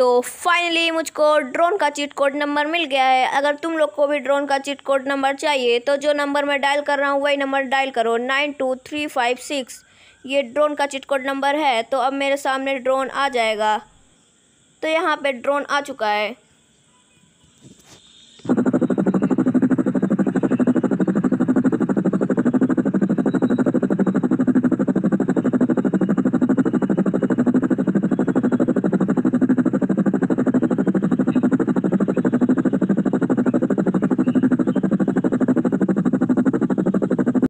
तो फाइनली मुझको ड्रोन का चीट कोड नंबर मिल गया है। अगर तुम लोग को भी ड्रोन का चीट कोड नंबर चाहिए तो जो नंबर मैं डायल कर रहा हूँ, वही नंबर डायल करो। Nine two three five six ये ड्रोन का चीट कोड नंबर है तो अब मेरे सामने ड्रोन आ जाएगा। तो यहाँ पे ड्रोन आ चुका है।